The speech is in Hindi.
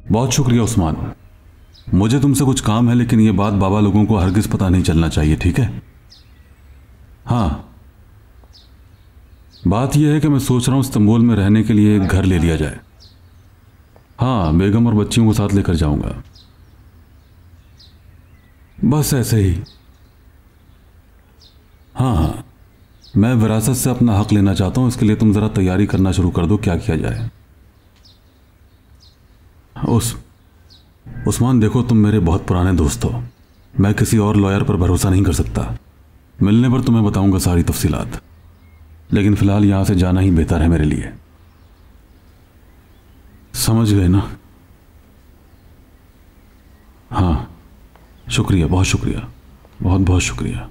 बहुत शुक्रिया, उस्मान। मुझे तुमसे कुछ काम है, लेकिन ये बात बाबा लोगों को हरगिज पता नहीं चलना चाहिए, ठीक है? हाँ। बात यह है कि मैं सोच रहा हूँ इस्तंबुल में रहने के लिए एक घर ले लिया जाए। हाँ बेगम और बच्चियों को साथ लेकर जाऊँगा। बस ऐसे ही। हाँ हाँ। मैं विरासत से अपना हक लेना चाहता हूँ, इसके लिए तुम ज़रा तैयारी करना शुरू कर दो, क्या किया जाए। उस, उस्मान देखो तुम मेरे बहुत पुराने दोस्त हो। मैं किसी और लॉयर पर भरोसा नहीं कर सकता। मिलने पर तुम्हें बताऊँगा सारी तफसीलात। लेकिन फ़िलहाल यहाँ से जाना ही बेहतर है मेरे लिए। समझ गए ना? हाँ शुक्रिया, बहुत शुक्रिया। बहुत बहुत शुक्रिया।